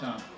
så.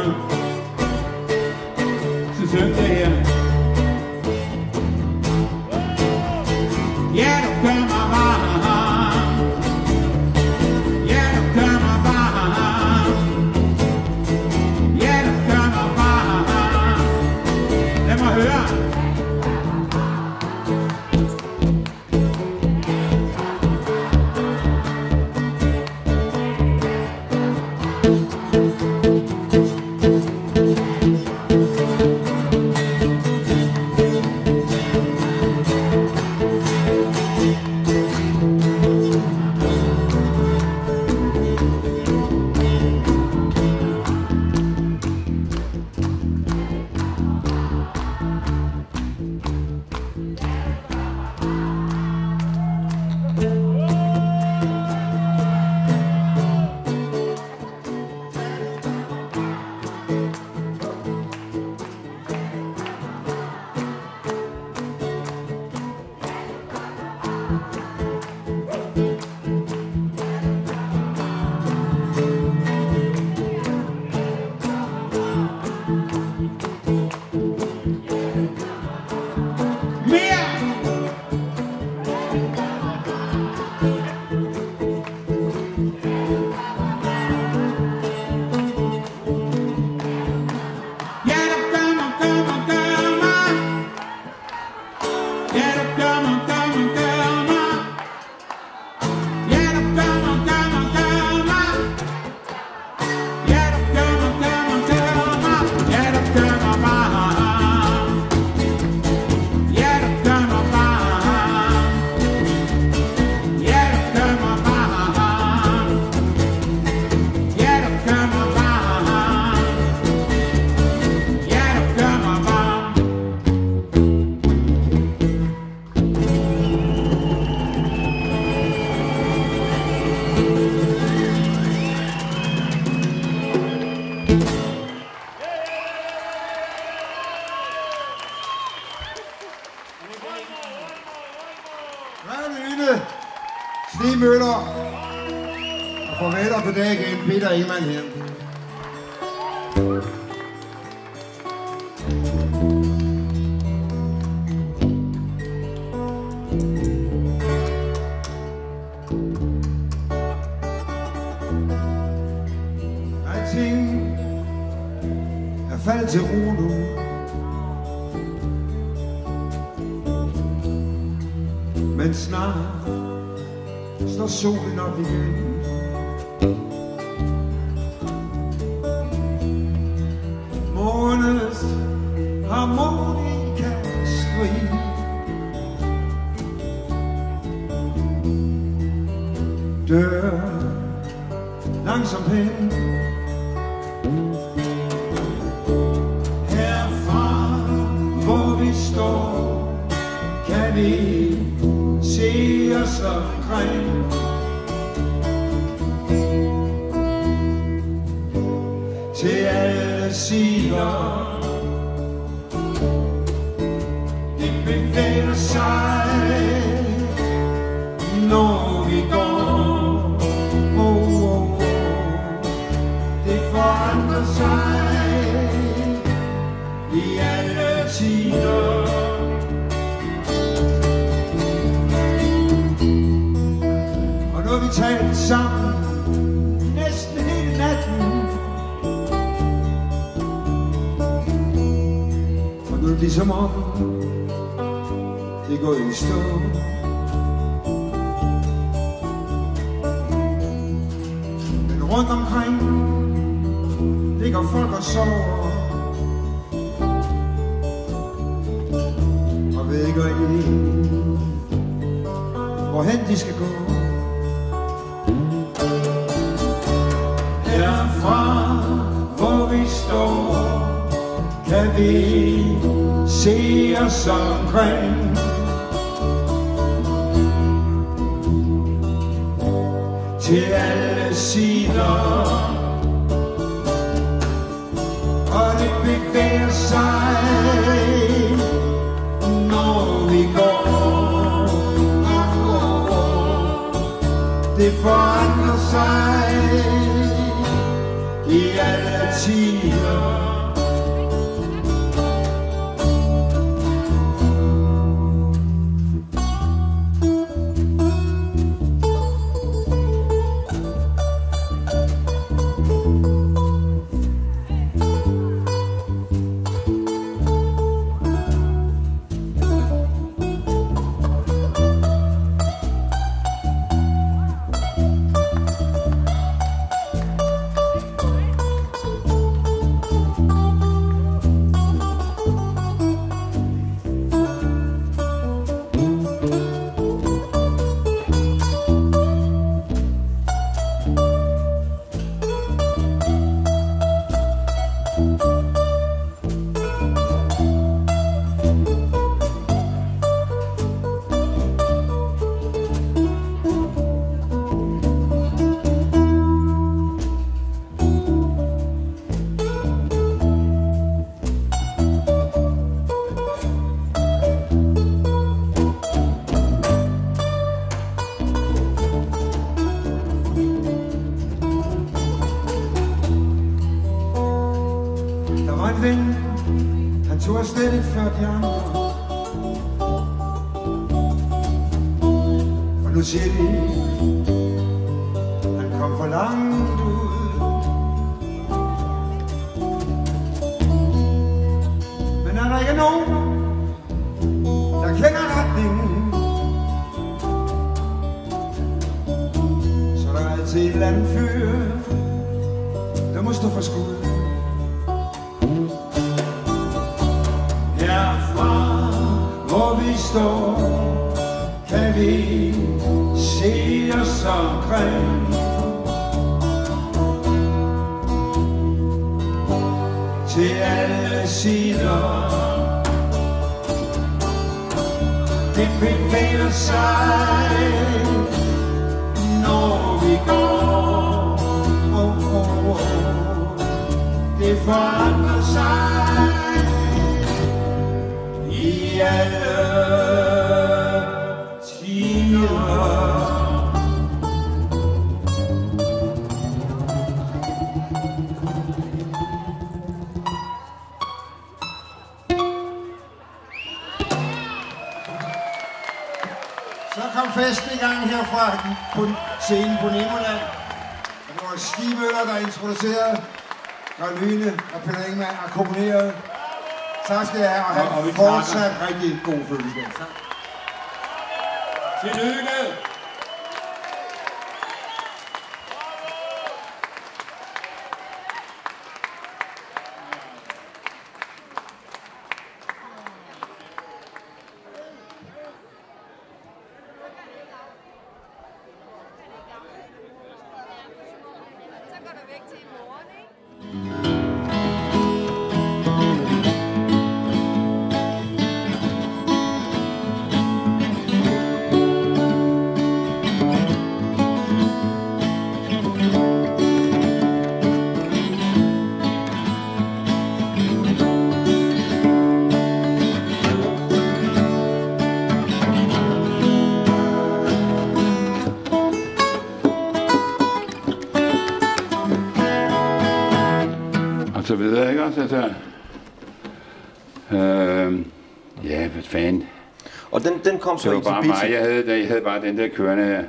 til alle sider. Ligesom om det går i stå. Men rundt omkring ligger folk og sover. Og ved ikke rigtig hvorhen de skal gå. Herfra hvor vi står kan vi se os omkring. Til alle sider, og det bevæger sig, når vi går. Det forandrer sig Oh. Det forandrer sig i alle tider. Så kom festen i gang herfra på scenen på Nemoland. Og det var Stig Møller, der introducerede Karl Lyne og Peter Ingemann akkompagnerede. Tak skal I have, og Og- og have takker. fortsat rigtig god fødselsdag. Tak. Tillykke! Altså, øh, ja, hvad fanden. Og den, den kom så Det var i til bare mig, jeg havde, jeg havde bare den der kørende her.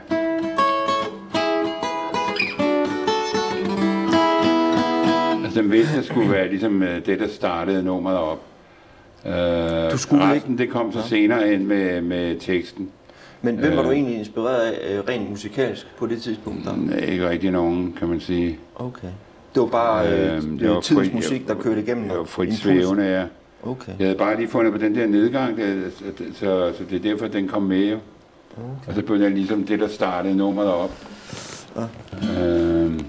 Altså, den vidste, skulle være ligesom øh, det, der startede nummeret op. Øh, Du skulle resten, det kom så senere ind med, med teksten. Men hvem var du Øh. egentlig inspireret af øh, rent musikalsk på det tidspunkt? Der? Mm, Ikke rigtig nogen, kan man sige. Okay. Det var bare øh, Øhm, det var tidens fri- musik, der kørte igennem. Jeg var frit svævende, ja. Okay. Jeg havde bare lige fundet på den der nedgang, der, så, så det er derfor, den kom med. Okay. Og så begyndte jeg ligesom det, der startede nummeret op. Ja. Øh,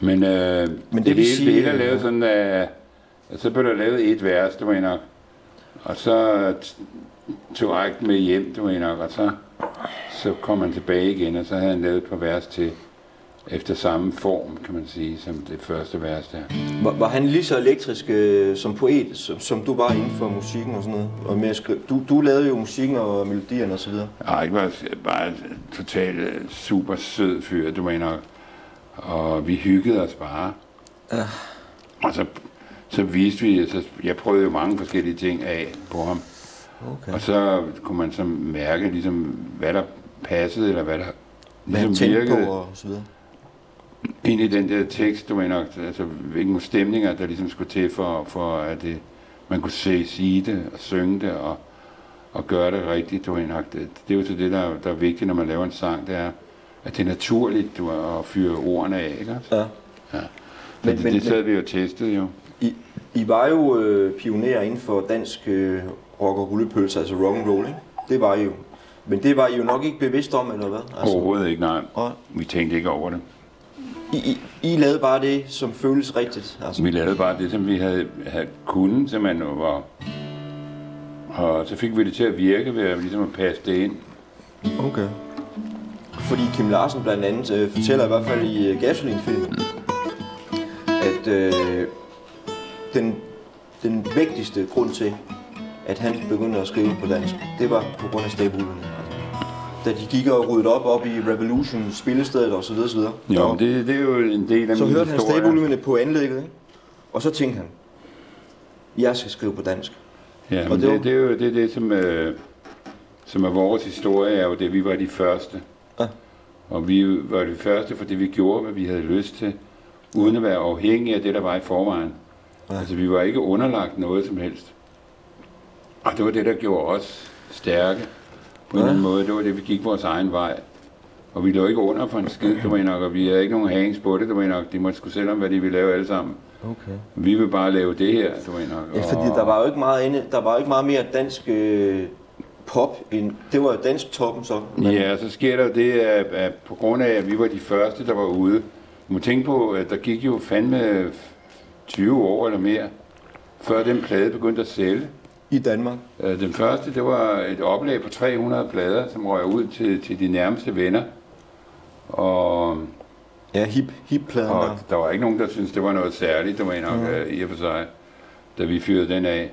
men, øh, Men det det, hele, sige, det hele er øh, lavet sådan, at så blev der lavet et vers, du ved nok. Og så tog Ejk med hjem, du nok, og så, så kom han tilbage igen, og så havde han lavet et par vers til, efter samme form, kan man sige, som det første vers der. Var, var han lige så elektrisk øh, som poet, som, som du var inden for musikken og sådan noget? Og med at skrive? Du, du lavede jo musikken og melodierne og så videre. Ejk var bare totalt øh, super sød fyr, du nok. Og vi hyggede os bare. Ja. Og så, så viste vi, så jeg prøvede jo mange forskellige ting af på ham. Okay. Og så kunne man så mærke, ligesom, hvad der passede, eller hvad der Hvad ligesom på virkede og så videre. Ind i den der tekst, du ved nok, altså hvilke stemninger, der ligesom skulle til for, for at det, man kunne se, sige det og synge det og, og gøre det rigtigt, du ved nok. Det, det er jo så det, der, der er vigtigt, når man laver en sang, det er, at det er naturligt du, at fyre ordene af, ikke? Ja. Ja. Men- Men, det, men- det sad vi jo testet jo. I, I var jo øh, pionerer inden for dansk øh, rock og rullepølse, altså rock and roll, ikke? Det var I jo. Men det var I jo nok ikke bevidst om, eller hvad? Altså, Overhovedet ikke, nej. og Vi tænkte ikke over det. I, I, I lavede bare det, som føles rigtigt. Altså. Vi lavede bare det, som vi havde, havde kunnet, som man var. Og så fik vi det til at virke ved at, ligesom at passe det ind. Okay. Fordi Kim Larsen blandt andet øh, fortæller i hvert fald i øh, Gasoline-filmen, at øh, den, den vigtigste grund til, at han begyndte at skrive på dansk, det var på grund af stabulerne. Da de gik og ryddede op op i Revolution, spillestedet osv. osv. Jo, Og det, det er jo en del af så hørte han stabulerne på anlægget, ikke? og så tænkte han, jeg skal skrive på dansk. Ja, Og men det var- det, det, er jo det, er det som, øh, som er vores historie, er jo det, vi var de første. Ja. Og vi var de første, fordi vi gjorde, hvad vi havde lyst til, uden at være afhængige af det, der var i forvejen. Ja. Altså, vi var ikke underlagt noget som helst. Og det var det, der gjorde os stærke på en Ja. anden måde. Det var det, vi gik vores egen vej. Og vi lå ikke under for en skid, du nok, og vi havde ikke nogen hængs på det, du nok. De måtte sgu selv om, hvad de ville lave alle sammen. Okay. Vi vil bare lave det her, du ved nok. Ja, fordi der var jo ikke meget, inde, der var ikke meget mere dansk øh, pop end, det var jo dansk toppen så. Men, Ja, så sker der jo det, at, at på grund af, at vi var de første, der var ude. Du må tænke på, at der gik jo fandme 20 år eller mere, før den plade begyndte at sælge. I Danmark. Øh, Den første, det var et oplag på 300 plader, som røg ud til, til de nærmeste venner. Og, Ja, hip, hip-pladen og der. der var ikke nogen, der syntes, det var noget særligt, det var nok øh, i og for sig, da vi fyrede den af.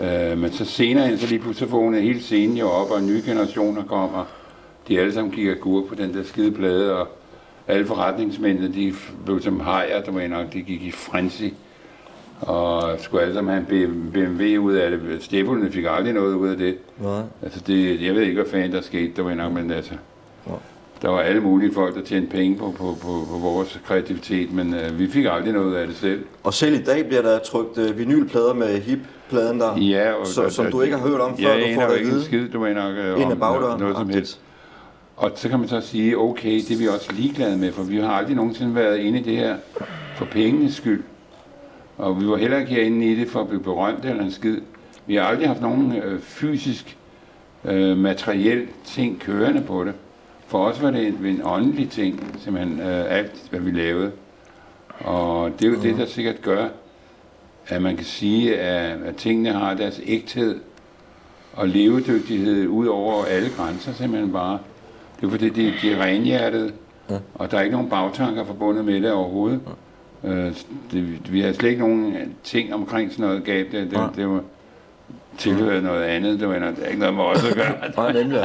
Øh, men så senere hen, så lige pludselig vågnede hele scenen jo op, og nye generationer kom, og de alle sammen gik agurk på den der skide plade, og alle forretningsmændene, de blev som hajer, der var nok, de gik i frenzy. Og skulle alle sammen have en BMW ud af det. Stæbulene fik aldrig noget ud af det. Nej. Altså det, jeg ved ikke, hvad fanden der skete, der var nok, men altså, Ja. der var alle mulige folk, der tjente penge på, på, på, på vores kreativitet, men øh, vi fik aldrig noget af det selv. Og selv i dag bliver der trykt øh, vinylplader med hip-pladen der, Ja, og, så, som du ikke har hørt om, før du får det ikke en vide. skid, du nok, øh, om bagdøren. noget som helst. Og så kan man så sige, okay, det er vi også ligeglade med, for vi har aldrig nogensinde været inde i det her for pengenes skyld. Og vi var heller ikke herinde i det for at blive berømt eller en skid. Vi har aldrig haft nogen øh, fysisk, øh, materiel ting kørende på det. For os var det en, en åndelig ting, simpelthen øh, alt, hvad vi lavede. Og det er jo det, der sikkert gør, at man kan sige, at, at tingene har deres ægthed og levedygtighed ud over alle grænser simpelthen bare. Det er fordi, de, de er renhjertede, ja. og der er ikke nogen bagtanker forbundet med det overhovedet. Ja. Øh, det, vi har slet ikke nogen ting omkring sådan noget gab. Det, det, det var tilhører noget andet. Det var noget, det ikke noget med os at gøre. Nej, nemlig.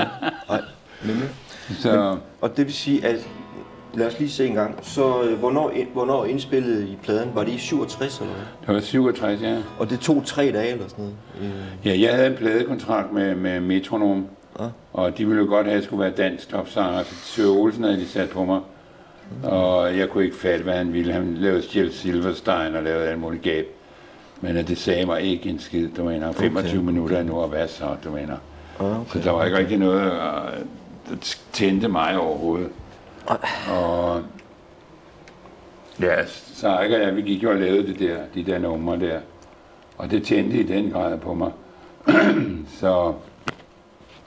Nej, nemlig. Så, Og det vil sige, at lad os lige se en gang. Så øh, hvornår, hvornår indspillede I pladen? Var det i 67 eller hvad? det var 67, ja. Og det tog tre dage eller sådan noget? Øh, Ja, jeg havde en pladekontrakt med, med Metronom, Ja. og de ville jo godt have, at jeg skulle være dansk topsanger. Så Søge Olsen havde de sat på mig, og jeg kunne ikke fatte, hvad han ville. Han lavede Kjell Silverstein og lavede alt muligt gab. Men det sagde mig ikke en skid, du mener. 25 Okay. minutter endnu, og hvad så, du mener. ah, Så okay. der var ikke rigtig noget, øh, der tændte mig overhovedet. Og ja, så ikke jeg, vi gik jo og lavede det der, de der numre der. Og det tændte i den grad på mig. så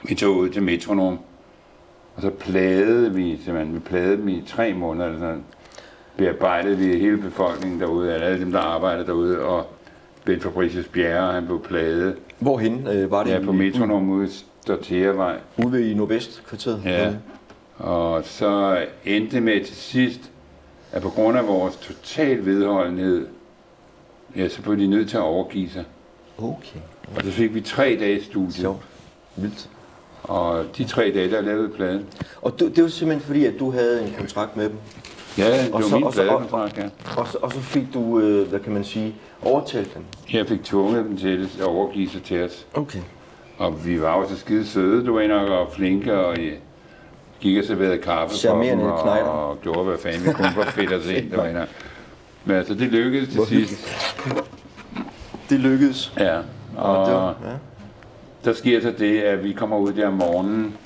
vi tog ud til Metronom, og så plagede vi simpelthen, vi plagede dem i tre måneder, eller sådan, bearbejdede vi hele befolkningen derude, alle dem, der arbejdede derude, og Ben Fabricius Bjerre, han blev plaget. Hvorhen øh, var det? Ja, på Metronom ude i Storteavej. Ude ved i Nordvestkvarteret? Ja. Og så endte med til sidst, at på grund af vores total vedholdenhed, ja, så blev de nødt til at overgive sig. Okay. Og så fik vi tre dage studie. Sjovt. Vildt. Og de tre dage, der lavede pladen. Og du, det var simpelthen fordi, at du havde en kontrakt med dem. Ja, det Og var så- min og så- pladekontrakt, ja. Og så, og så fik du, øh, hvad kan man sige, overtalt dem. Jeg fik tvunget dem til at overgive sig til os. Okay. Og vi var jo så skide søde, du ved nok, og flinke, og I gik og serverede kaffe for Charmerende dem, og, og gjorde, hvad fanden vi kunne for fedt os ind, du nok. Men altså, det lykkedes til sidst. Det lykkedes. Ja, Og det og var, ja der sker så det, at vi kommer ud der om morgenen,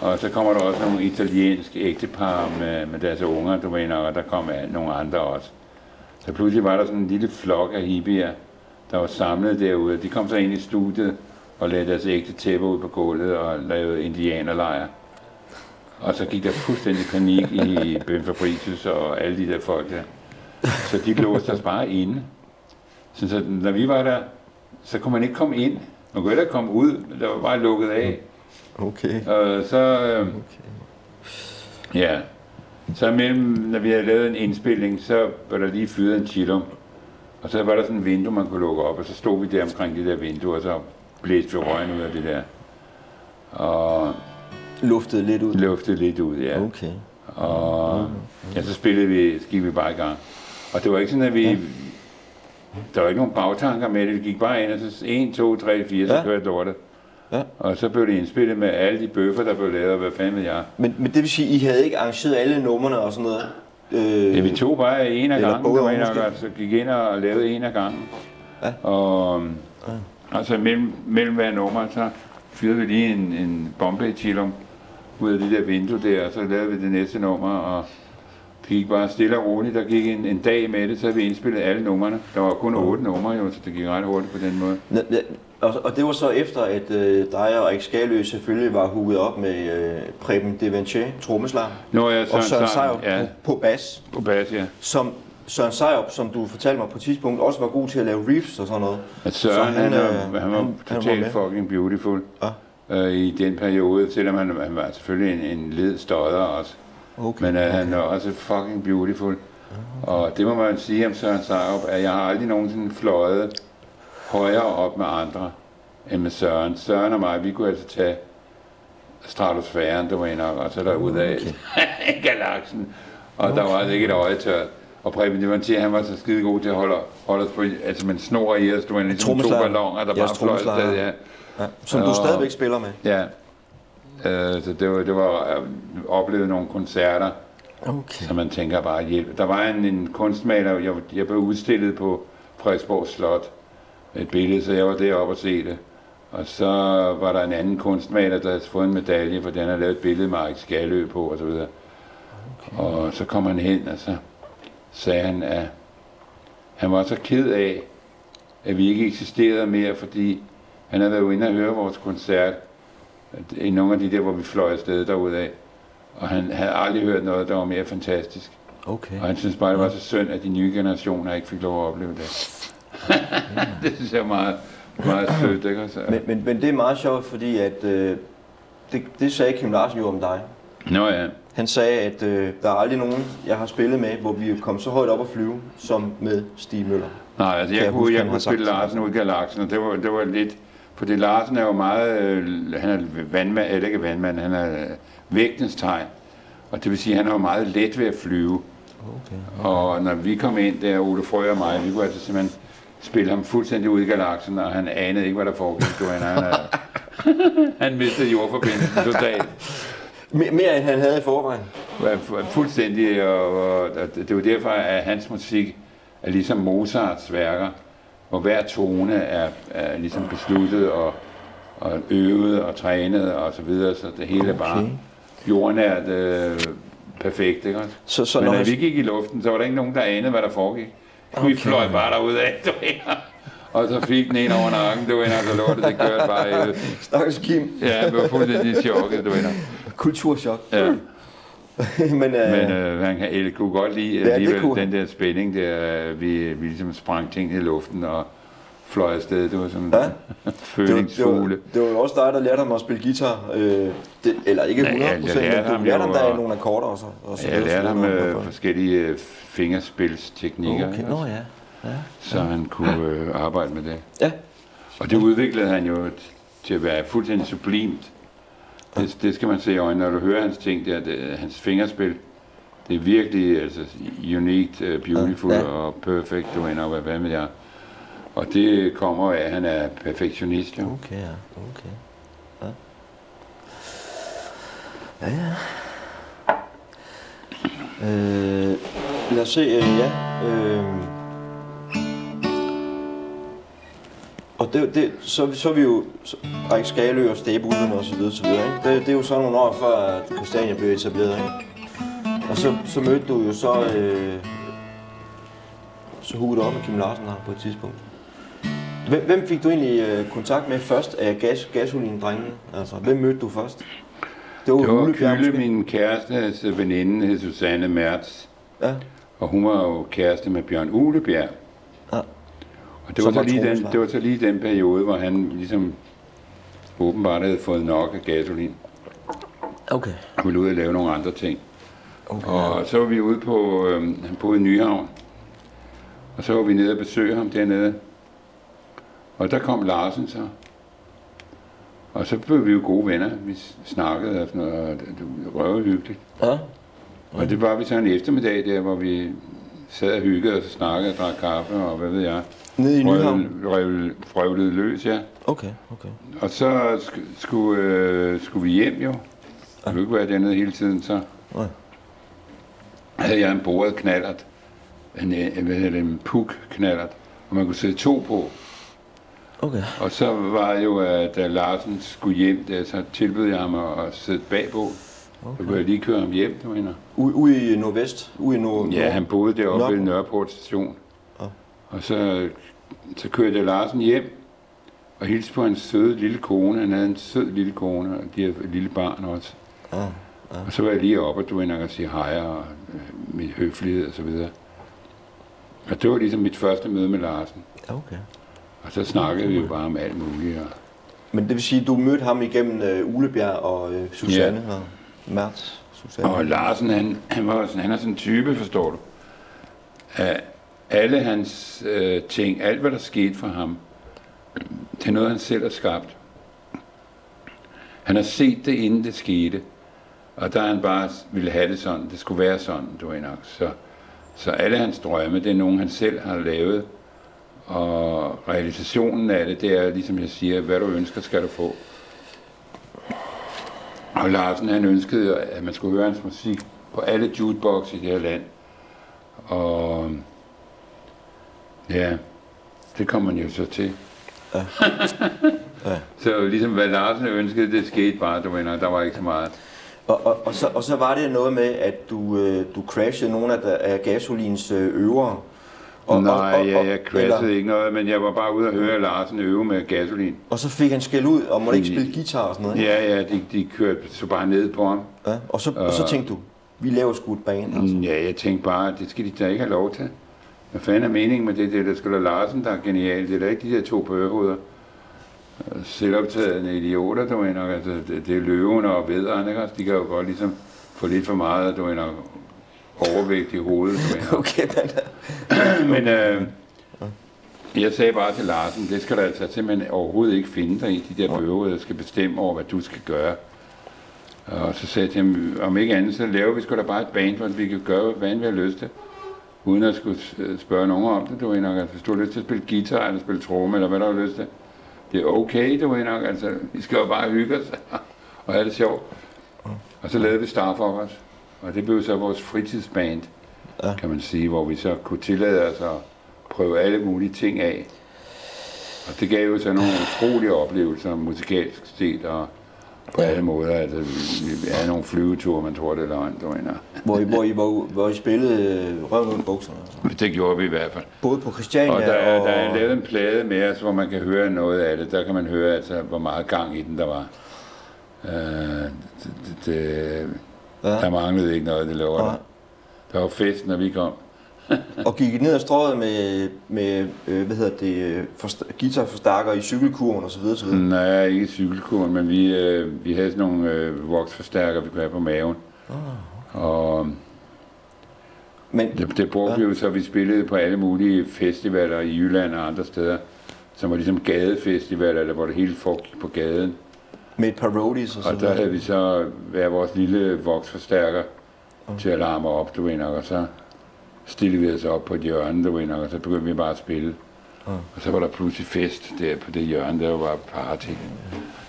og så kommer der også nogle italienske ægtepar med, med deres unger, du mener, og der kommer nogle andre også. Så pludselig var der sådan en lille flok af hippier, der var samlet derude. De kom så ind i studiet og lagde deres ægte tæppe ud på gulvet og lavede indianerlejr. Og så gik der fuldstændig panik i Ben Fabricius og alle de der folk der. Så de låste os bare inde. Så, så når vi var der, så kunne man ikke komme ind. Man kunne ikke komme ud, der var bare lukket af. Okay. Og så, øh, ja, så mellem, når vi havde lavet en indspilning, så var der lige fyret en chillum. Og så var der sådan et vindue, man kunne lukke op, og så stod vi der omkring de der vinduer, og så blæste vi røgen ud af det der. Og Luftede lidt ud. luftede lidt ud, ja. Okay. Og ja, så spillede vi, så gik vi bare i gang. Og det var ikke sådan, at vi... Der var ikke nogen bagtanker med det. Vi gik bare ind, og så 1, 2, 3, 4, så Ja. kørte lortet. Ja. Og så blev det indspillet med alle de bøffer, der blev lavet, og hvad fanden ved jeg. Men, men det vil sige, I havde ikke arrangeret alle numrene og sådan noget? Øh, Ja, vi tog bare en af gangen, der var og en af gangen, så gik ind og lavede en af gangen. Ja. Og altså mellem, mellem hver nummer, så fyrede vi lige en, en bombe chillum ud af det der vindue der, og så lavede vi det næste nummer, og det gik bare stille og roligt. Der gik en, en dag med det, så vi indspillet alle numrene. Der var kun otte numre jo, så det gik ret hurtigt på den måde. N- ja, og, og det var så efter, at øh, dig og Erik Skalø selvfølgelig var hugget op med øh, Preben Devanché, trommeslager, Nå, ja, og Søren Søren Sejrup ja, på, på bas, på bas, ja. som Søren Sejrup, som du fortalte mig på et tidspunkt, også var god til at lave riffs og sådan noget. At Søren, Så han, han, øh, var, han var han- han var totalt fucking beautiful Ja. øh, i den periode, selvom han, han var selvfølgelig en, en led stodder også. Okay. Men uh, han er også fucking beautiful. Og det må man sige om Søren Sejrup, at jeg har aldrig nogensinde fløjet højere op med andre end med Søren. Søren og mig, vi kunne altså tage stratosfæren, du mener, og så derud af okay. galaksen. Og okay. der var altså ikke et øje tørt. Og Preben Devantier, han var så skide god til at holde, holde os på, altså man snor i os, du var ligesom to balloner, der bare fløj ja. Ja, som du Og- stadigvæk spiller med. Ja. Øh, så det var, det var, jeg oplevede nogle koncerter, Okay. så man tænker bare hjælp. Der var en, en kunstmaler, jeg, jeg blev udstillet på Frederiksborg Slot et billede, så jeg var deroppe og se det. Og så var der en anden kunstmaler, der havde fået en medalje, for den havde lavet et billede med Erik Skalø på og så videre. Okay. Og så kom han hen, og så sagde han, at han var så ked af, at vi ikke eksisterede mere, fordi han havde været inde og høre vores koncert i nogle af de der, hvor vi fløj afsted derudad. Og han havde aldrig hørt noget, der var mere fantastisk. Okay. Og han synes bare, det var så synd, at de nye generationer ikke fik lov at opleve det. det synes jeg er meget, meget sødt, ikke? Så, Men, men, men det er meget sjovt, fordi at, øh, det, det sagde Kim Larsen jo om dig. Nå ja. Han sagde, at øh, der er aldrig nogen, jeg har spillet med, hvor vi er kommet så højt op at flyve, som med Stig Møller. Nej, altså jeg, jeg kunne, huske, jeg kunne spille. Larsen ud i galaksen, og det var, det var lidt... Fordi Larsen er jo meget... Øh, han er vandmand, eller ikke vandmand, han er øh, vægtens tegn. Og det vil sige, at han er jo meget let ved at flyve. Okay. Og når vi kom ind der, Ole Frø og mig, vi kunne altså simpelthen spille ham fuldstændig ud i galaksen, og han anede ikke, hvad der foregik. Han, han, han mistede jordforbindelsen totalt. Me- mere end han havde i forvejen. Var fu- Fuldstændig, og, og, det er jo derfor, at hans musik er ligesom Mozarts værker, hvor hver tone er, er ligesom besluttet og, og øvet og trænet og så videre, så det hele er bare Okay. jordnært øh, perfekt, ikke? Så, så Men når vi gik i luften, så var der ikke nogen, der anede, hvad der foregik. Vi Okay. fløj bare derude af, du og så fik den en over nakken, du og så lå det, det kørte bare. øh, Stakkels Kim. Ja, jeg var fuldstændig chokket, du ved. Kulturschok. Ja. Men, øh, Men øh, han kan, jeg kunne godt lide Ja, det alligevel kunne den der spænding der, vi, vi ligesom sprang ting i luften og fløj afsted. Det var sådan Ja. ja. det, var, det, følingsfugle. var, det var jo også dig, der lærte ham at spille guitar. Øh, det, eller ikke Ja, 100 jeg procent, lærte men du ham lærte jo ham der at- nogle akkorder og så. Og så Jeg lærte ham øh, forskellige øh, fingerspilsteknikker, Okay, nå også? ja. ja. så han kunne øh, arbejde med det. Ja, Og det udviklede han jo til at være fuldstændig sublimt. Det, det skal man se i øjnene, når du hører hans ting der, det, hans fingerspil. Det er virkelig altså, unique, uh, beautiful ja. og perfect, du ender hvad, hvad med jeg. Og det kommer af, at han er perfektionist, jo. okay, ja. Okay. Ja. Ja, ja. Øh, lad os se, øh, ja. Øh, og det, det, så, så er vi jo Rik Skalø og Stabulven og så videre, så videre ikke? Det, det er jo så nogle år før, Christiania blev etableret, ikke? Og så, så mødte du jo så, øh, så hugget op med Kim Larsen her på et tidspunkt. Hvem, hvem fik du egentlig øh, kontakt med først af gas, gasolindrengene? Altså, hvem mødte du først? Det var, Det var måske? min kærestes veninde, hed Susanne Mertz. Ja. Og hun var jo kæreste med Bjørn Ulebjerg. Det var, så lige den, det var så lige den periode, hvor han ligesom åbenbart havde fået nok af gasolin. Okay. Og ville ud og lave nogle andre ting. okay. Og så var vi ude på, øh, han boede i Nyhavn. Og så var vi nede og besøge ham dernede. Og der kom Larsen så. Og så blev vi jo gode venner. Vi snakkede og sådan noget, og det var røvhyggeligt. Ja. Og det var vi så en eftermiddag der, hvor vi sad og hyggede og snakkede og drak kaffe og hvad ved jeg. Nede i Nyhavn? Røvlede- røvlede- Frøvlede løs, ja. Okay, okay. Og så sk- skulle, øh, skulle vi hjem jo. Jeg kunne ikke være dernede hele tiden, så Nej. havde jeg en boret knallert. En, øh, hvad hedder det, en puk knallert, og man kunne sidde to på. Okay. Og så var jo, at da Larsen skulle hjem, der, så tilbød jeg ham at sidde bagpå. Okay. Så kunne jeg lige køre ham hjem, du mener. Ude, ude i Nordvest? Ude i Nord... Ja, han boede deroppe Nørreport. ved Nørreport station. Ja. Og så, så kørte jeg Larsen hjem og hilste på hans søde lille kone. Han havde en sød lille kone, og de havde et lille barn også. Ja. Og så var jeg lige oppe, og du ender og sige hej og øh, mit høflighed og så videre. Og det var ligesom mit første møde med Larsen. Okay. Og så snakkede vi jo bare om alt muligt. Og, Men det vil sige, at du mødte ham igennem øh, Ulebjerg og øh, Susanne og Mertz. Susanne. og Larsen, han, han, var sådan, han er sådan en type, forstår du. Af alle hans øh, ting, alt hvad der skete for ham, det er noget, han selv har skabt. Han har set det, inden det skete. Og der han bare ville have det sådan, det skulle være sådan, du er nok. Så, så alle hans drømme, det er nogen, han selv har lavet. Og realisationen af det, det er ligesom jeg siger, hvad du ønsker, skal du få. Og Larsen, han ønskede, at man skulle høre hans musik på alle jukebox i det her land. Og ja, det kom man jo så til. Ja. Ja. Så ligesom hvad Larsen ønskede, det skete bare, du mener, der var ikke så meget. Og, og, og, så, og så var det noget med, at du, øh, du crashede nogle af, af gasolins øh, øvere. Og, Nej, og, og, jeg, jeg crashede eller, ikke noget, men jeg var bare ude og høre Larsen øve med gasolin. Og så fik han skæld ud, og måtte ikke spille guitar og sådan noget. ikke? Ja, ja, de, de kørte så bare ned på ham. Ja. Og, så, og så tænkte du, vi laver sgu et band. Altså. Mm, Ja, jeg tænkte bare, det skal de da ikke have lov til. Hvad fanden er meningen med det? Det er da sgu da Larsen, der er genial. Det er da ikke de der to bøgehoveder. Selvoptagende idioter, du mener. Altså, det, det er løven og vederen, ikke? De kan jo godt ligesom få lidt for meget, du mener, overvægt i hovedet. Okay, men, Men øh, jeg sagde bare til Larsen, det skal der altså simpelthen overhovedet ikke finde dig i, de der bøger, der skal bestemme over, hvad du skal gøre. Og så sagde jeg til ham, om ikke andet, så laver vi sgu da bare et band, hvor vi kan gøre, hvad vi har lyst til. Uden at skulle øh, spørge nogen om det, du ved nok. Altså, hvis du har lyst til at spille guitar, eller spille tromme, eller hvad du har lyst til. Det er okay, du ved nok. Altså, vi skal jo bare hygge os og have det sjovt. Og så lavede vi Starfuckers. Og det blev så vores fritidsband, Ja. kan man sige, hvor vi så kunne tillade os at prøve alle mulige ting af. Og det gav jo så nogle utrolige oplevelser musikalsk set og på alle måder. Altså, vi, havde nogle flyveture, man tror det er løgn, du mener. Hvor I, hvor I, hvor, hvor I spillede øh, røven under bukserne. Det gjorde vi i hvert fald. Både på Christiania Og der, er, og... der er lavet en plade med os, hvor man kan høre noget af det. Der kan man høre, altså, hvor meget gang i den der var. Det, det, det, Ja. Der manglede ikke noget, det lover Nej. der. Der var fest, når vi kom. Og gik ned ad strøget med, med øh, hvad hedder det, forst- guitarforstærker i cykelkurven og så videre, så videre. Nej, ikke i cykelkuren, men vi, øh, vi havde sådan nogle øh, voksforstærkere, vi kunne have på maven. Og Men det, det brugte Ja. vi jo så, vi spillede på alle mulige festivaler i Jylland og andre steder, som var ligesom gadefestivaler, eller hvor det hele foregik på gaden. Med et par roadies og så Og der havde vi så hver vores lille voksforstærker til at larme op, du ved nok, og så stillede vi os op på et hjørne, du ved nok, og så begyndte vi bare at spille. Og så var der pludselig fest der på det hjørne, der var party.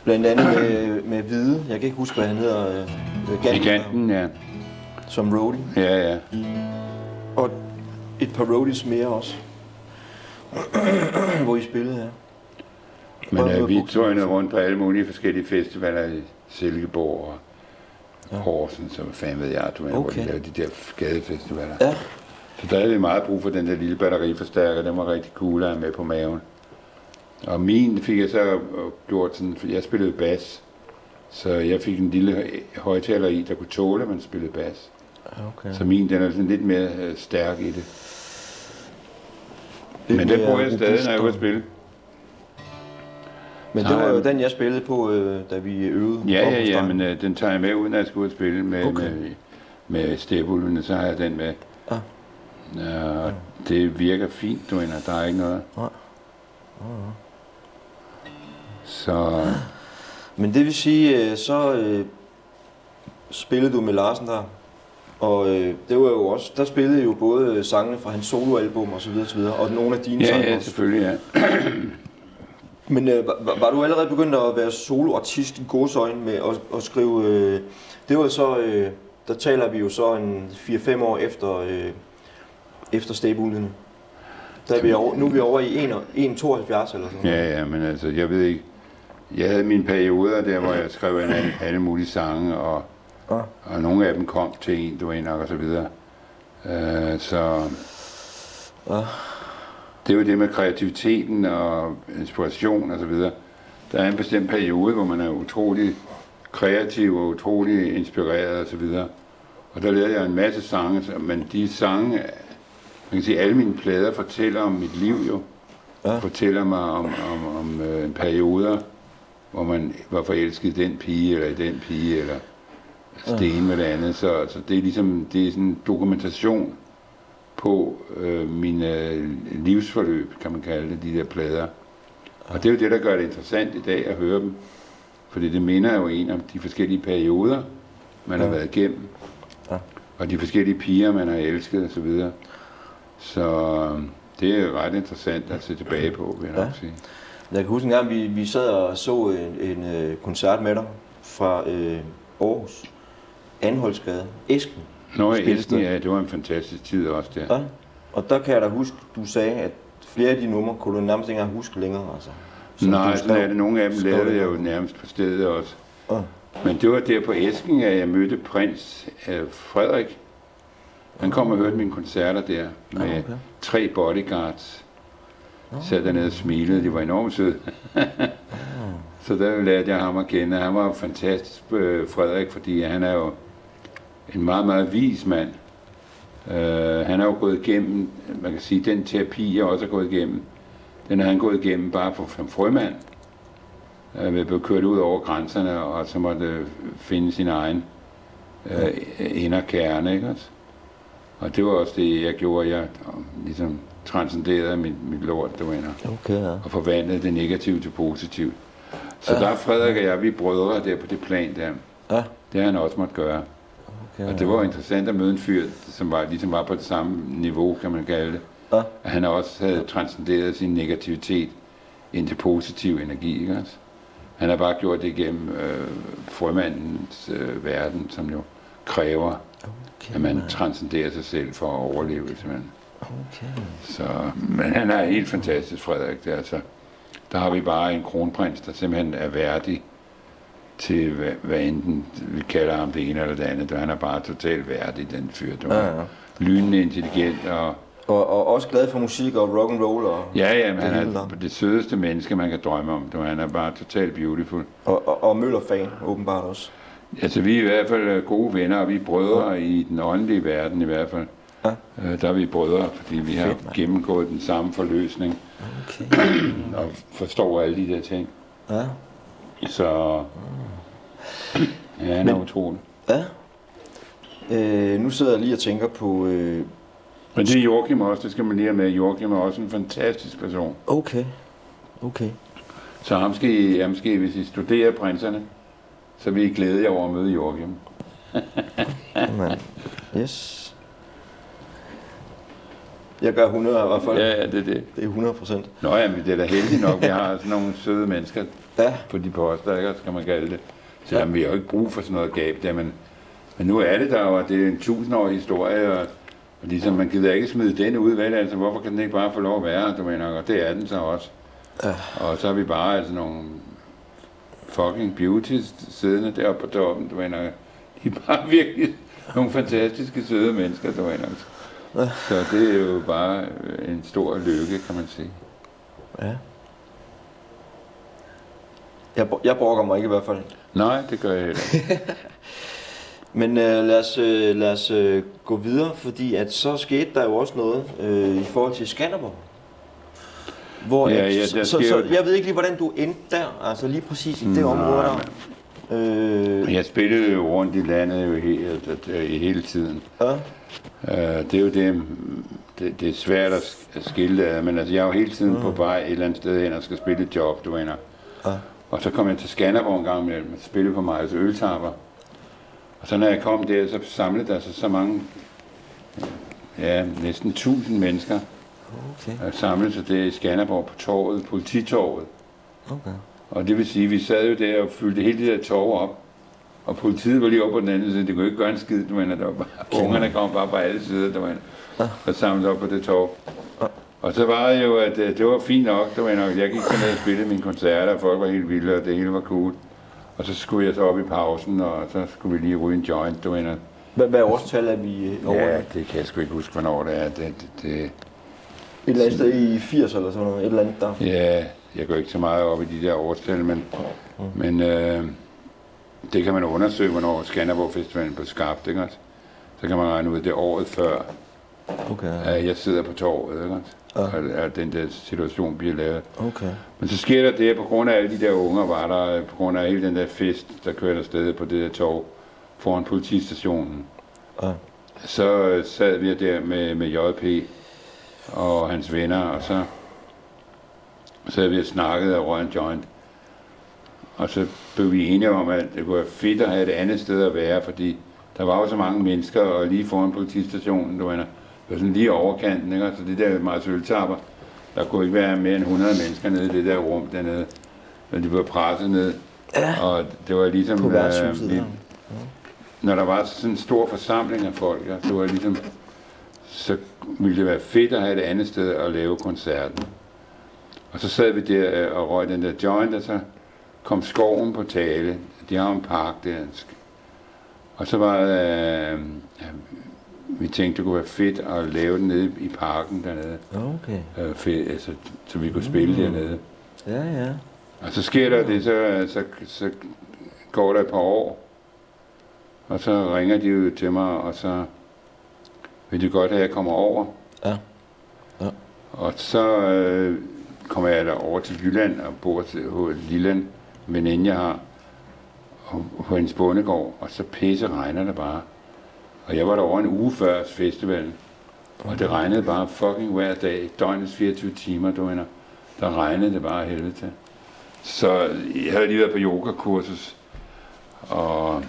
Blandt andet med, med Hvide. Jeg kan ikke huske, hvad han hedder. Øh, Ganten, kanten, ja. Som roadie. Ja, ja. Og et par roadies mere også. Hvor I spillede, ja. Men øh, vi tog rundt på alle mulige forskellige festivaler i Silkeborg og ja. Horsens, hvad fanden ved jeg, du okay. hvor de lavede de der gadefestivaler. Ja. Så der havde vi meget brug for den der lille batteriforstærker, den var rigtig cool at have med på maven. Og min fik jeg så øh, gjort sådan, for jeg spillede bas, så jeg fik en lille højtaler i, der kunne tåle, at man spillede bas. Okay. Så min, den er sådan lidt mere øh, stærk i det. Lidt Men den bruger jeg stadig, når jeg er ude at spille. Men det var jo den, jeg spillede på, øh, da vi øvede. Ja, ja, ja, men øh, den tager jeg med ud, når jeg og spille med, Okay. med, med stepulvene, så har jeg den med. Ah. Ja, og det virker fint, du ender. Der er ikke noget. Nej. Så Men det vil sige, øh, så øh, spillede du med Larsen der. Og øh, det var jo også, der spillede jo både sangene fra hans soloalbum og så videre, så videre, og nogle af dine ja, sange ja, selvfølgelig, ja. Men øh, var, var du allerede begyndt at være soloartist i godsøjne med at, at skrive... Øh, det var så... Øh, der taler vi jo så en 4-5 år efter, øh, efter Stæbulene. Der er vi over, nu er vi over i 1 og- 1,72 eller sådan noget. Ja, ja, men altså, jeg ved ikke. Jeg havde mine perioder der, hvor jeg skrev alle, alle mulige sange, og, Ah. og nogle af dem kom til en, du ved nok, og så videre. Uh, så Ah. Det er jo det med kreativiteten og inspiration og så videre. Der er en bestemt periode, hvor man er utrolig kreativ og utrolig inspireret og så videre. Og der lavede jeg en masse sange, men de sange, man kan sige, alle mine plader fortæller om mit liv jo. Ja. Fortæller mig om, om, om øh, perioder, hvor man var forelsket i den pige, eller i den pige, eller sten med det andet. Så, så det er ligesom, det er sådan en dokumentation på øh, min øh, livsforløb, kan man kalde det, de der plader. Og det er jo det, der gør det interessant i dag at høre dem. Fordi det minder jo en om de forskellige perioder, man har Ja. været igennem. Ja. Og de forskellige piger, man har elsket osv. Så, videre. så øh, det er ret interessant at se tilbage på, vil jeg Ja. nok sige. Jeg kan huske en gang, vi, vi sad og så en, en øh, koncert med dig fra øh, Aarhus. Anholdsgade. Esken. Nå, elsker, ja, det var en fantastisk tid også der. Ja. Og der kan jeg da huske, du sagde, at flere af de numre kunne du nærmest ikke engang huske længere. Altså, som Nej, sådan er det. Nogle af dem lavede jeg jo nærmest på stedet også. Ja. Men det var der på Esken, at jeg mødte prins øh, Frederik. Han kom og hørte mine koncerter der med okay. tre bodyguards. Sad dernede og smilede, de var enormt søde. Så der lærte jeg ham at kende. Han var fantastisk, øh, Frederik, fordi han er jo en meget, meget vis mand. Uh, han har jo gået igennem, man kan sige, den terapi, jeg også har gået igennem, den har han gået igennem bare for, som frømand. Uh, med at blive kørt ud over grænserne, og så måtte øh, finde sin egen uh, inderkerne, ikke også? Og det var også det, jeg gjorde. Jeg ligesom transcenderede mit, mit lort, du mener Okay, ja. og forvandlede det negative til positivt. Så ja. der er Frederik og jeg, vi er brødre der på det plan der. Ja. Det har han også måtte gøre. Okay, Og det var interessant at møde en fyr, som var, ligesom var på det samme niveau, kan man kalde det. Ja. At han også havde transcenderet sin negativitet ind til positiv energi, ikke også? Han har bare gjort det igennem øh, frømandens øh, verden, som jo kræver, okay, at man transcenderer sig selv for at overleve, simpelthen. okay. Så, men han er helt fantastisk, Frederik. Det er altså, der har vi bare en kronprins, der simpelthen er værdig til hvad, hvad enten vi kalder ham det ene eller det andet. Han er bare totalt værdig, den fyr. Du Ja, ja, ja. Lynende intelligent og Og, og også glad for musik og rock and roll og, Ja, ja, men han er der. det sødeste menneske, man kan drømme om. Du, han er bare totalt beautiful. og, og, og Møller-fan, åbenbart også. Altså, vi er i hvert fald øh, gode venner, og vi er brødre i den åndelige verden i hvert fald. Ja. Øh, Der er vi brødre, fordi vi har Fedt, mand. gennemgået den samme forløsning Okay. og forstår alle de der ting. Ja. Så ja, han er Men- utrolig. ja. Øh, nu sidder jeg lige og tænker på... Øh, Men det er Joachim også, det skal man lige have med. Joachim er også en fantastisk person. okay. Okay. Så ham skal I, ham skal I, hvis I studerer prinserne, så vil I glæde jer over at møde Joachim. Yes. Jeg gør 100 i hvert fald. Ja, ja, det er det. Det er 100 procent. Nå ja, men det er da heldigt nok, vi har sådan nogle søde mennesker Ja. på de poster, ikke? skal man kalde det. Selvom vi har jo ikke brug for sådan noget gab der, men, men nu er det der, og det er en tusindårig historie, og, og ligesom, man gider ikke smide den ud, vel? Altså, hvorfor kan den ikke bare få lov at være, du mener, og det er den så også. Ja. Og så er vi bare altså nogle fucking beauties siddende deroppe på toppen, du mener, de er bare virkelig nogle fantastiske søde mennesker, du mener. Så det er jo bare en stor lykke, kan man sige. ja. Jeg, jeg brokker mig ikke i hvert fald. Nej, det gør jeg heller ikke. Men øh, lad os, øh, lad os øh, gå videre, fordi at så skete der jo også noget øh, i forhold til Skanderborg. Hvor Ja, at, ja, så, så, jo- jeg ved ikke lige, hvordan du endte der, altså lige præcis i det Nej, område der. Øh, Jeg spillede jo rundt i landet jo hele, i hele tiden. ja, Øh, Det er jo det, det, det er svært at sk- at skille men altså, jeg er jo hele tiden på vej et eller andet sted hen og skal spille et job, du mener. Ja. Og så kom jeg til Skanderborg en gang imellem og spillede på Majs Øltapper. Og så når jeg kom der, så samlede der sig så mange, ja, næsten 1000 mennesker, okay, der samlede sig der i Skanderborg på torvet, polititorvet. okay. Og det vil sige, at vi sad jo der og fyldte hele det der torv op. Og politiet var lige oppe på den anden side. Det kunne ikke gøre en skid, mener. Der var bare, ungerne kom bare fra alle sider, der var og samlet op på det torv. Og så var det jo, at øh, det var fint nok, der var nok. Jeg gik så ned og spillede mine koncerter, og folk var helt vilde, og det hele var cool. Og så skulle jeg så op i pausen, og så skulle vi lige ryge en joint, du mener. Hvad, hvad årstal er vi øh, over? Ja, det kan jeg sgu ikke huske, hvornår det er. Det, det, det, Et eller andet sted i 80 eller sådan noget, et eller andet der. Ja, jeg går ikke så meget op i de der årstal, men, men øh, det kan man undersøge, hvornår Skanderborg Festivalen blev skabt, ikke også? Så kan man regne ud, det året før, Okay, jeg sidder på torvet, ikke? Ja. Og den der situation bliver lavet. okay. Men så sker der det, på grund af alle de der unger var der, på grund af hele den der fest, der kørte afsted på det der torv foran politistationen. Ja. Så øh, sad vi der med, med JP og hans venner, og så sad vi og snakkede og røg en joint. Og så blev vi enige om, at det kunne være fedt at have et andet sted at være, fordi der var jo så mange mennesker, og lige foran politistationen, du mener, det var sådan lige over kanten, ikke? Så det der meget øltapper, der kunne ikke være mere end 100 mennesker nede i det der rum dernede. Men de blev presset ned. Ja. Og det var ligesom... På værtshuset vi- der. når der var sådan en stor forsamling af folk, ja, så var det ligesom, så ville det være fedt at have et andet sted at lave koncerten. Og så sad vi der øh, og røg den der joint, og så kom skoven på tale. De har en park der. Og så var øh, vi tænkte, det kunne være fedt at lave den nede i parken dernede, Okay. øh, fedt, altså, så vi kunne spille Mm. dernede. Ja, ja. Og så sker der det, så, så, så går der et par år, og så ringer de jo til mig, og så vil de godt have, at jeg kommer over. Ja. Ja. Og så øh, kommer jeg der over til Jylland og bor til, hos Lilland, en veninde jeg har, og, på hendes bondegård, og så pisse regner det bare. Og jeg var der over en uge før festivalen, og det regnede bare fucking hver dag, døgnets 24 timer, du mener. Der regnede det bare helvede til. Så jeg havde lige været på yogakursus, og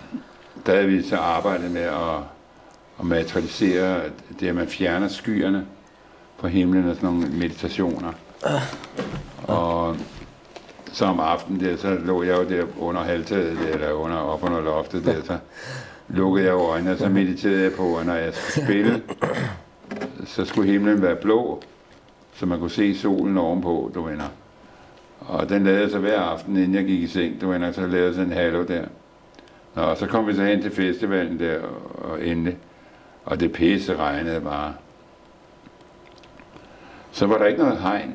der havde vi så arbejdet med at, at materialisere det, at man fjerner skyerne fra himlen og sådan nogle meditationer. Og så om aftenen der, så lå jeg jo der under halvtaget, der, eller under, op under loftet der, så lukkede jeg øjnene, og så mediterede jeg på, at når jeg skulle spille, så skulle himlen være blå, så man kunne se solen ovenpå, du venner. Og den lavede jeg så hver aften, inden jeg gik i seng. Var nok så lavede jeg sådan en hallo der. Nå, og så kom vi så hen til festivalen der, og, endelig. Og det pisse regnede bare. Så var der ikke noget hegn.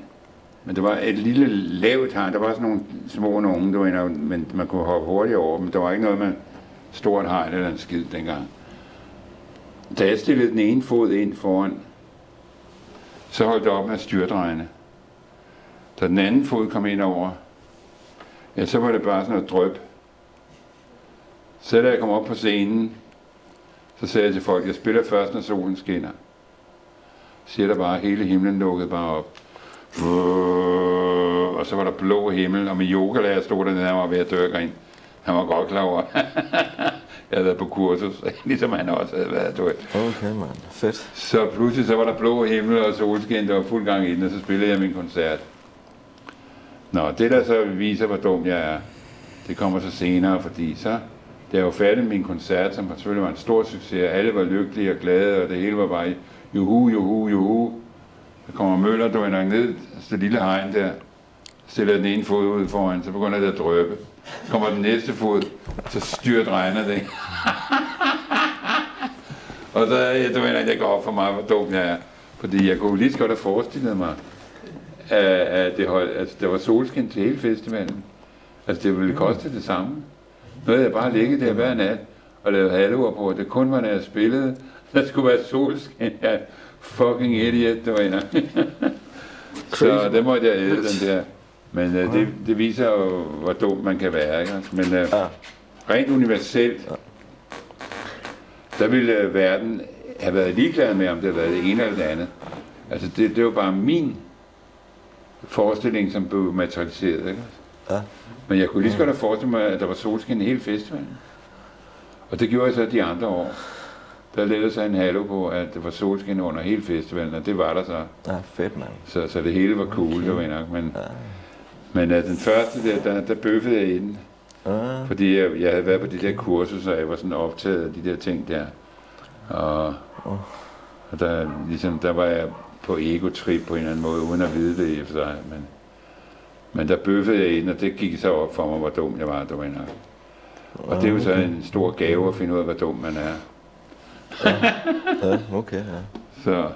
Men det var et lille lavt hegn. Der var sådan nogle små nogen, var inde, men man kunne hoppe hurtigt over. Men der var ikke noget med stort hegn eller en skid dengang. Da jeg stillede den ene fod ind foran, så holdt det op med at styrtregne. Da den anden fod kom ind over, ja, så var det bare sådan noget drøb. Så da jeg kom op på scenen, så sagde jeg til folk, jeg spiller først, når solen skinner. Så siger der bare, hele himlen lukkede bare op. Og så var der blå himmel, og min yogalærer stod dernede, han var ved at dørke ind. Han var godt klar over, jeg havde været på kursus, ligesom han også havde været. Du. Okay, mand. Fedt. Så pludselig så var der blå himmel og solskin, der var fuld gang i den, og så spillede jeg min koncert. Nå, det der så viser, hvor dum jeg er, det kommer så senere, fordi så, da jeg var færdig med min koncert, som selvfølgelig var en stor succes, alle var lykkelige og glade, og det hele var bare juhu, juhu, juhu. Så kommer Møller, du ned, så lille hegn der, stiller den ene fod ud foran, så begynder det at drøbe. Kommer den næste fod, så styrt regner det. og så ja, du mener, jeg går op for mig, hvor dum jeg er. Fordi jeg kunne lige så godt have forestillet mig, at, det hold, altså, der var solskin til hele festivalen. Altså det ville koste det samme. Nu havde jeg bare ligget der hver nat og lavet halvår på, det kun var, når jeg spillede, der skulle være solskin. Ja, fucking idiot, det var en Så det måtte jeg æde, den der. Men uh, det, det viser jo, hvor dum man kan være. Ikke? Altså, Men uh, Ja. rent universelt, der ville uh, verden have været ligeglad med, om det havde været det ene eller det andet. Altså det, det var bare min forestilling, som blev materialiseret. Ikke? Ja. Men jeg kunne lige så godt have forestillet mig, at der var solskin i hele festivalen. Og det gjorde jeg så de andre år. Der lavede sig en halo på, at det var solskin under hele festivalen, og det var der så. Ja, fedt, mand. Så, så det hele var cool, okay. det var nok. Men, men uh, den første der, der, der bøffede jeg i den. Ja. Fordi jeg, jeg havde været på de der kurser, så jeg var sådan optaget af de der ting der. Og, og der, ligesom, der var jeg på ego-trip på en eller anden måde, uden at vide det i for sig. Men, men der bøffede jeg ind, og det gik så op for mig, hvor dum jeg var, du ved nok. Og det er jo så en stor gave at finde ud af, hvor dum man er. Ja, okay, ja. Så,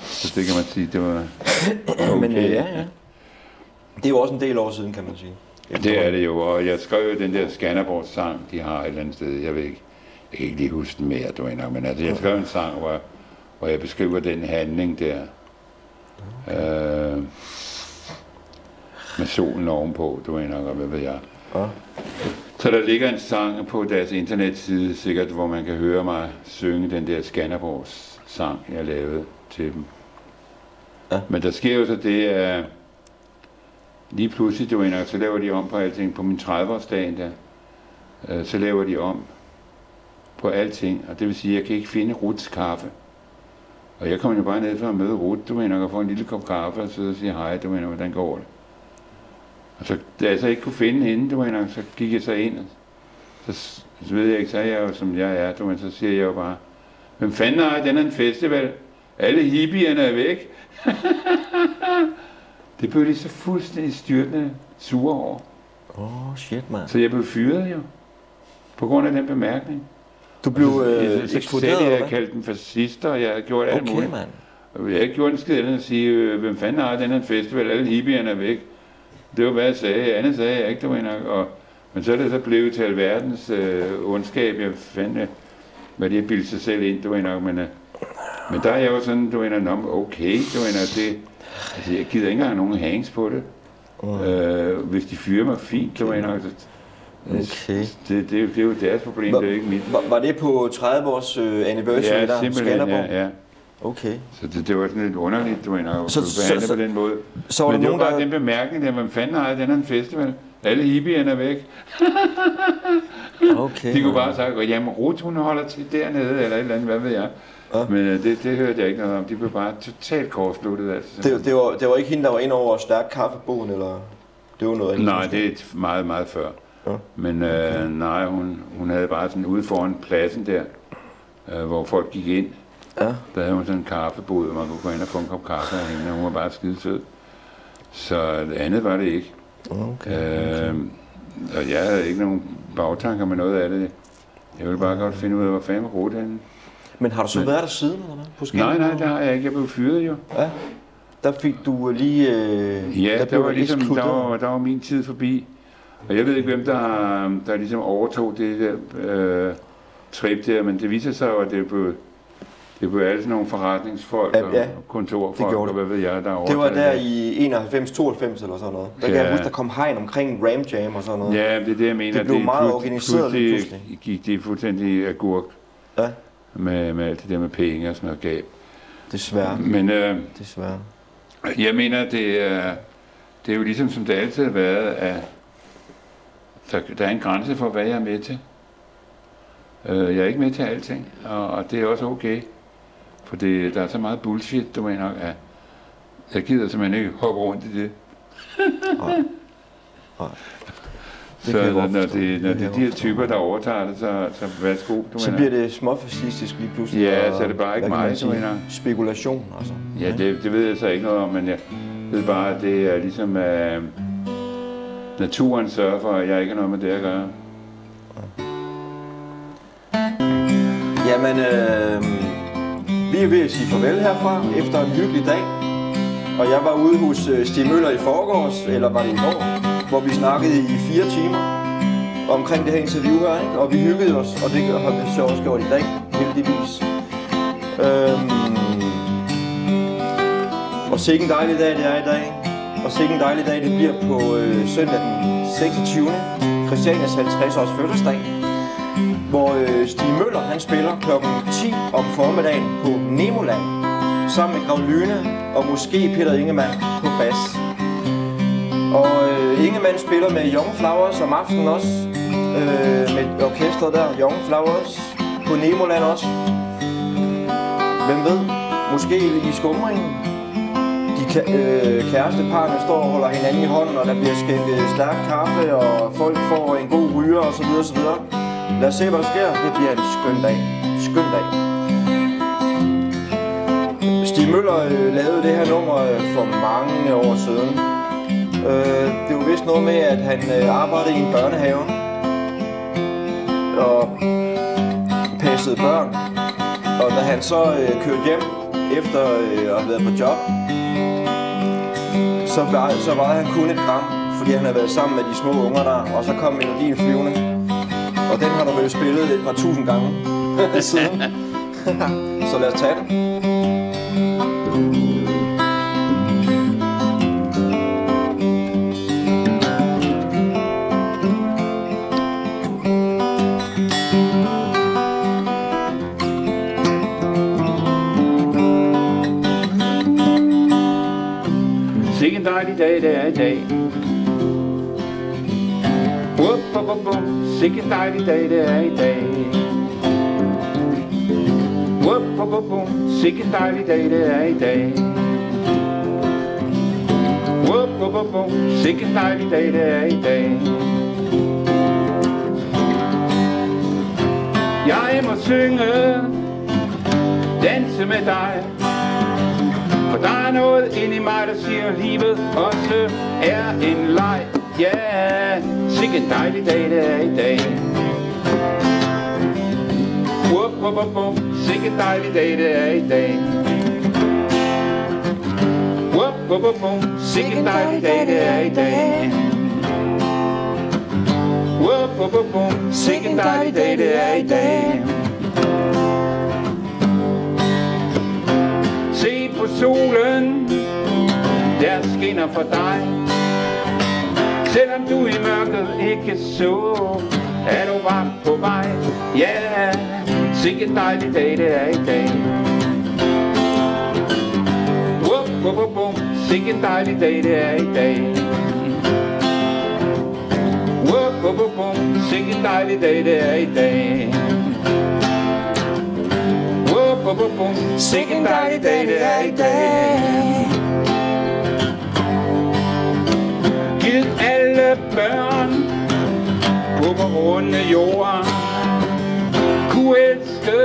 så det kan man sige, det var okay. Men øh, ja, ja. Det er jo også en del år siden, kan man sige. Det er det jo, og jeg skrev den der Skanderborg sang, de har et eller andet sted, jeg ved ikke, jeg kan ikke lige huske den mere, du nok, men altså, jeg skrev en sang, hvor, hvor jeg beskriver den handling der, øh, med solen ovenpå, du nok, og hvad ved jeg. Ja. Så der ligger en sang på deres internetside, sikkert, hvor man kan høre mig synge den der Skanderborgs sang, jeg lavede til dem. Ja. Men der sker jo så det, at lige pludselig, du ender, så laver de om på alting. På min 30-årsdag der, øh, så laver de om på alting. Og det vil sige, at jeg kan ikke finde Ruts kaffe. Og jeg kommer jo bare ned for at møde Rut, du mener, og få en lille kop kaffe og sidde og sige hej, du mener, hvordan går det? Og så, da jeg så ikke kunne finde hende, du mener, så gik jeg så ind, og så, så ved jeg ikke, så er jeg jo, som jeg er, du mener, så siger jeg jo bare, hvem fanden har den er en festival? Alle hippierne er væk. det blev de så fuldstændig styrtende sure over. Åh, oh, shit, mand. Så jeg blev fyret jo. På grund af den bemærkning. Du blev så, øh, så, eksploderet, jeg eller havde hvad? kaldt dem fascister, og jeg havde gjort alt Okay, muligt. mand. Og jeg har ikke gjort en skid andet end at sige, øh, hvem fanden har den her festival, alle hippierne er væk. Det var hvad jeg sagde, andet sagde jeg ikke, det var nok. Og, men så er det så blevet til alverdens øh, ondskab, jeg fandt, øh, hvad de har bildet sig selv ind, det var nok. Men, øh, men der er jeg jo sådan, du ved nok, okay, det var nok, det, altså jeg gider ikke engang nogen hangs på det. Øh, hvis de fyrer mig fint, det var nok, så, Okay. det, det, det, er jo deres problem, det er ikke mit. Var, var det på 30 års øh, anniversary Ja, der? simpelthen, Skanderborg? ja, ja. Okay. Så det, det var sådan lidt underligt, du ved, at Så- behandle så- på den måde. Så var Men det var nogen, bare der... den bemærkning, der, hvem fanden har den her en festival? Alle hippierne er væk. Okay. De kunne bare sige, jamen Ruth, hun holder til dernede, eller et eller andet, hvad ved jeg. Ja. Men øh, det, det hørte jeg ikke noget om. De blev bare totalt kortsluttet. Altså. Det, det, var, det var ikke hende, der var ind over stærk kaffeboden, eller... Det var noget andet. Nej, det er et meget, meget før. Ja. Men øh, nej, hun, hun havde bare sådan ude foran pladsen der, øh, hvor folk gik ind. Ja. Der havde hun sådan en kaffebod, og man kunne gå ind og få en kop kaffe af hende, og hun var bare skide sød. Så det andet var det ikke. Okay. Øh, og jeg havde ikke nogen bagtanker med noget af det. Jeg ville bare godt finde ud af, hvor fanden var henne. Men har du så Men- været der siden, eller hvad? På Nej, nej, det har jeg ikke. Jeg blev fyret jo. Ja. Der fik du lige... Øh, Ja, der, blev var ligesom, der var, der var min tid forbi. Og jeg ved ikke, hvem der, der ligesom overtog det der øh, trip der, men det viser sig jo, at det blev, det blev alle sådan nogle forretningsfolk Ja, og ja, kontorfolk, det og hvad ved jeg, der Det var der i 91-92 eller sådan noget. Der kan Ja. jeg huske, der kom hegn omkring Ram Jam og sådan noget. Ja, det er det, jeg mener. Det blev meget plut- organiseret lige pludselig. gik det fuldstændig agurk Ja. Med, med alt det der med penge og sådan noget gab. Desværre. Men øh, Desværre. Jeg mener, det er, det er jo ligesom som det altid har været, at der, der er en grænse for, hvad jeg er med til. Øh, Jeg er ikke med til alting, og, og det er også okay. For det, der er så meget bullshit, du mener, at jeg gider simpelthen ikke hoppe rundt i det. Nej. Nej. Det Så når, når det, når Det det er de her typer, der overtager det, så, så værsgo, du Så mener. bliver det småfascistisk lige pludselig. Ja, så er det bare ikke mig, du mener. Spekulation, altså. Ja, det, det ved jeg så ikke noget om, men jeg ved bare, at det er ligesom, at naturen sørger for, at jeg ikke har noget med det at gøre. Jamen, øh, vi er ved at sige farvel herfra efter en hyggelig dag. Og jeg var ude hos øh, Stig Møller i forgårs, eller var det i går, hvor vi snakkede i fire timer omkring det her interview her, ikke? og vi hyggede os, og det har vi så også gjort i dag, heldigvis. Øhm, og sikke en dejlig dag det er i dag, og sikke en dejlig dag det bliver på øh, søndag den 26. Christianias 50 års fødselsdag hvor øh, Stig Møller han spiller kl. 10 om formiddagen på Nemoland, sammen med Grav Lyne og måske Peter Ingemann på bas. Og øh, Ingemann spiller med Young Flowers om aftenen også, øh, med orkestret der, Young Flowers, på Nemoland også. Hvem ved, måske i skumringen. De øh, kæresteparne står og holder hinanden i hånden, og der bliver skænket stærk kaffe, og folk får en god ryger osv. osv. Lad os se, hvad der sker. Det bliver en skøn dag. Skøn dag. Stig Møller øh, lavede det her nummer øh, for mange år siden. Øh, det var vist noget med, at han øh, arbejdede i en børnehave. Og passede børn. Og da han så øh, kørte hjem efter øh, at have været på job, så, var, så vejede han kun et gram, fordi han havde været sammen med de små unger der, og så kom melodien flyvende. Og den har du vel spillet et par tusind gange siden. så lad os tage den. En dejlig dag, det er i dag. Wup, wup, wup, wup. Sikke en dejlig dag, det er i dag. Wup, wup, wup, wup. Sikke en dejlig dag, det er i dag. Jeg må synge, danse med dig. Er noget inde i mig, der siger, livet også er en leg. Ja, yeah. sikke en dejlig dag, det er i dag. Wup, wup, wup, wup. Sikke en dejlig dag, det er i dag. Wup, wup, wup, wup. Sikke en dejlig dag, det er i dag. Wup, wup, wup, wup. Sikke en dejlig dag, det er i dag. Solen, der skinner for dig. Selvom du i mørket ikke så, er du varmt på vej. Ja, yeah. sikke dejlig dag, det er i dag. Wup, wup, wup, wup. Sikke dejlig dag, det er i dag. Wup, wup, wup, wup. Sikke dejlig dag, det er i dag. Wup, wup, wup. Sikke en dejlig dag, det er i dag. Giv alle børn på runde jord kunne elske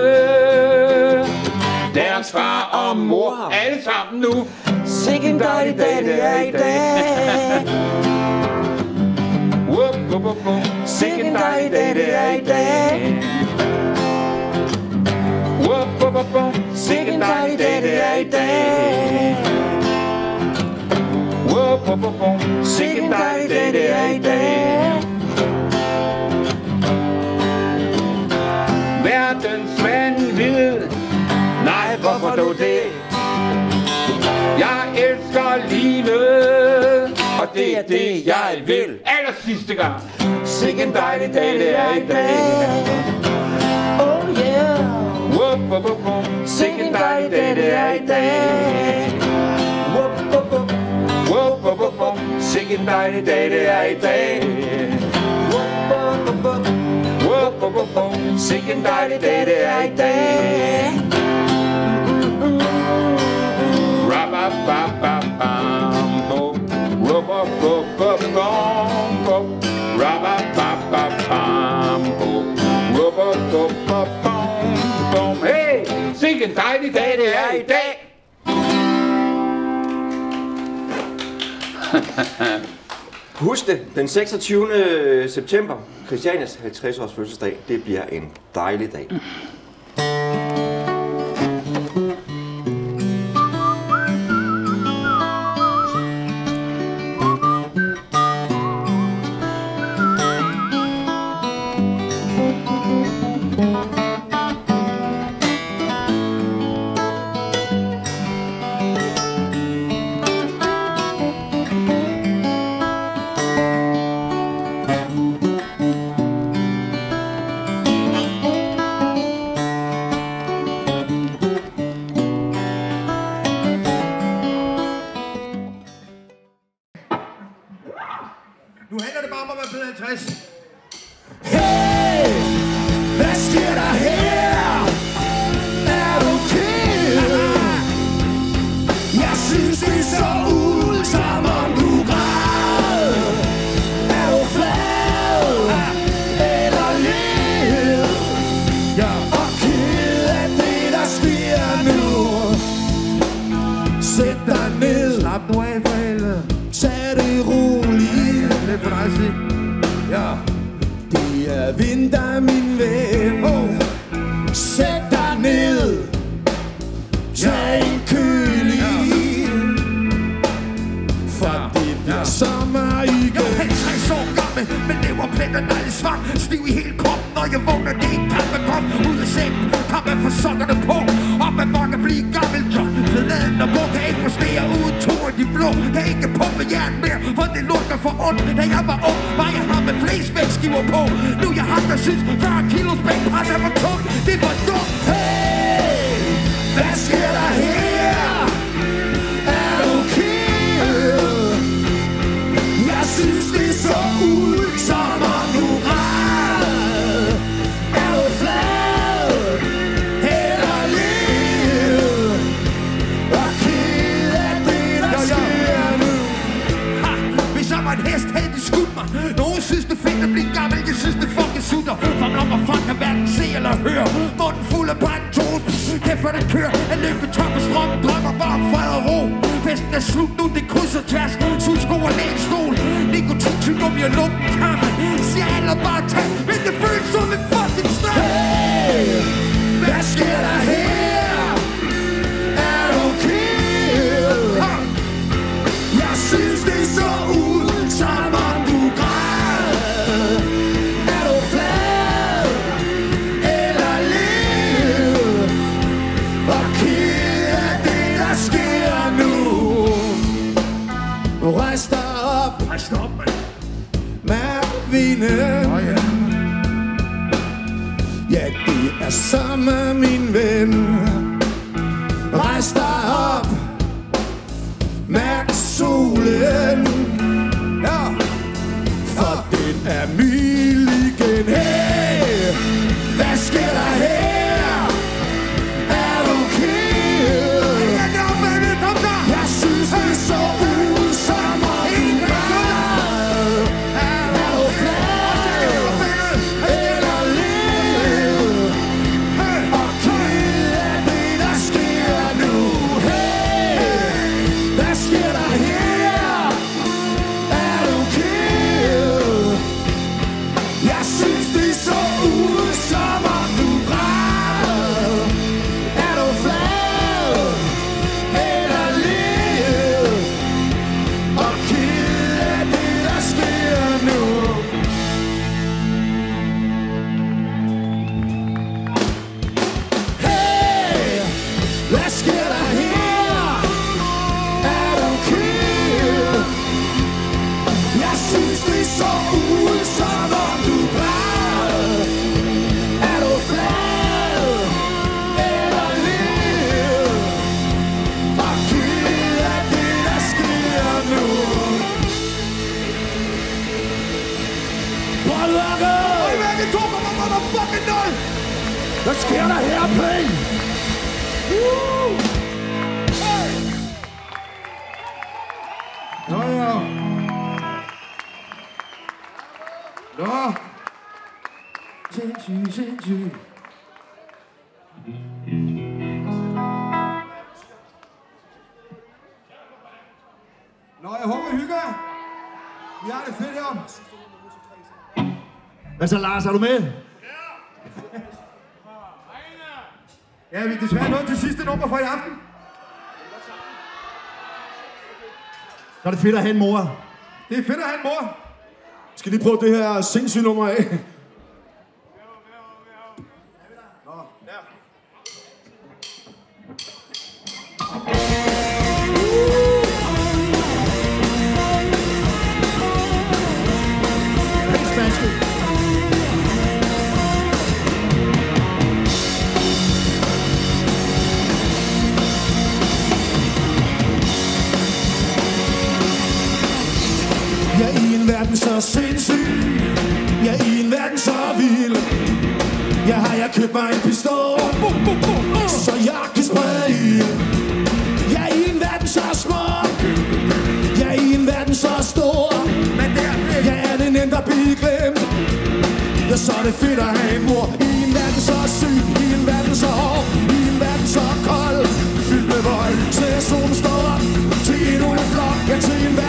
deres far og mor. Alle sammen nu. Sikke en dejlig dag, det er i dag. Sikke en dejlig dag, det er i dag. Whoop, whoop, whoop. Sikke en dejlig dag, det er i dag. Wow, whoop, whoop, whoop. Sikke en dejlig dag, det er i dag. Verdens vanvid. Nej, hvorfor dog det? Jeg elsker livet, og det er det, jeg vil. Aller sidste gang. Sikke en dejlig dag, det er i dag. Oh yeah. Whoop, whoop, whoop, whoop. Sikke en dejlig dag, det er i dag. Whoop, whoop, whoop. Whoop, whoop, whoop, whoop. Sikke en dejlig dag, det er i dag. Whoop, whoop, whoop, whoop. Whoop, whoop, whoop, whoop. Sikke en dejlig dag, det er i dag. Ra-ba-ba-ba-bam-bum. Ru-ba-ba-ba-bam-bum. Ra-ba-ba-ba-bam-bum. Dejlig dag, det er i dag. Husk det, den 26. september, Christianias 50 års fødselsdag, det bliver en dejlig dag. Ja, det er vinter, min ven. Oh. Sæt dig ned. Tag en kølig. For det bliver sommer Jeg igen. er 50 år gammel, men lever plet og negle svang Stiv i hele kroppen, når jeg vågner, det er en kamp at komme ud af sengen Kom at få sokkerne på, op ad bakke, blive gammel John Forladen og hvor kan ikke præstere uden to af de blå. Kan ikke pumpe jern mere, for det lugter for ondt. Da jeg var ung, var jeg har med flest vægtskiver på. Nu jeg har der synes 40 kilos bag bækpres er for tungt. Det var dumt. Hey, hvad sker der her? Nogen synes det er fedt at blive gammel. Jeg synes det fucking sutter. For når man fuck kan hverken se eller høre. Munden fuld af pantos Kæft for det kører. At løbe tom på strøm Drømmer bare om fred og ro. Festen er slut nu, det krydser tværs Sudsko og lægestol Nikotin, tyggegummi og lunken kaffe Siger alle bare tag Men det føles som en fucking straf Hey, hvad sker der her? Der sker nu Rejs dig op, mand mærk vinden Åh ja Ja, det er samme min ven. Rejs dig sker der her, Play? Nå ja. Nå. Sindssyg, sindssyg. Nå, jeg håber, I hygger. Vi har det fedt her. Hvad så, Lars? Er du med? Ja, vi er desværre nået til sidste nummer for i aften. Så er det fedt at have en mor. Det er fedt at have en mor. Skal lige prøve det her sindssyge nummer af? Så sindssyg. Er i en verden så vild. Jeg har jeg købt mig en pistol. Så jeg kan sprede ild er i en verden så smuk. Er i en verden så stor. Men der, Jeg er den ende, der bliver glemt. Ja, så er det fedt at have en mor. I en verden så syg, i en verden så hård. I en verden så kold, fyldt med vold jeg solen står op. Til endnu en flok. Ja, til en verden,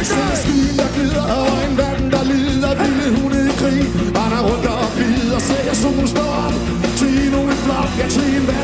kan stoppe. Skyen der glider og en verden der lider Vilde hunde i krig, render rundt og bider Ser jeg solen stå op til nogen en flok Ja, til en verden